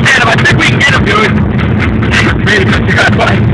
can get him. I think we can get him, dude. Maybe just got by.